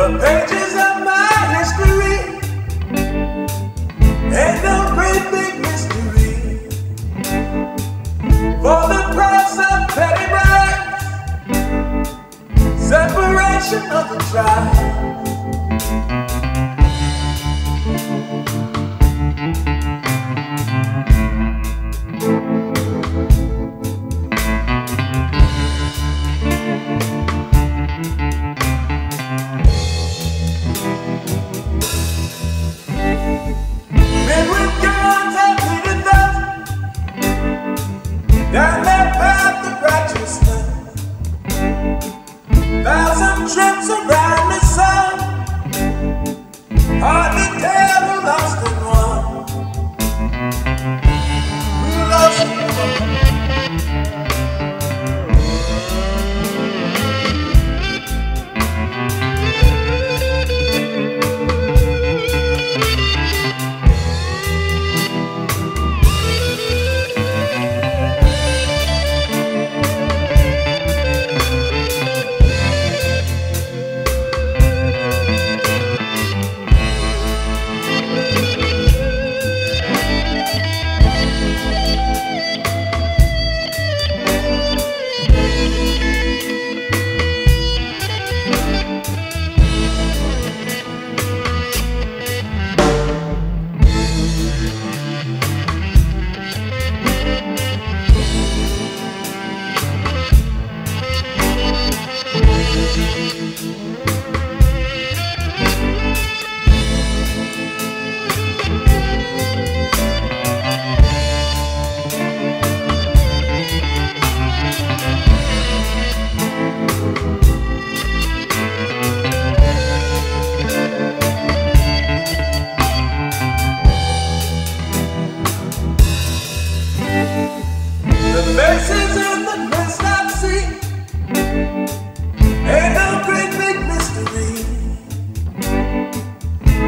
The pages down that path of righteousness, thousand trips around.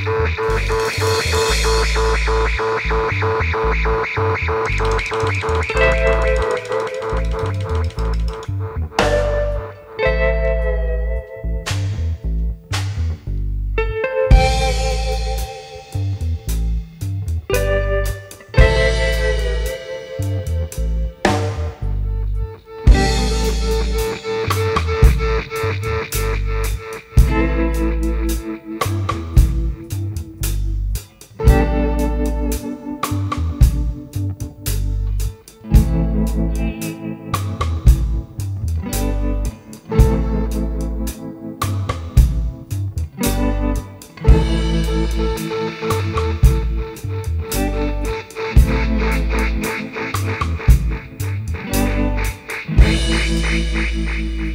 Thank you. Thank you.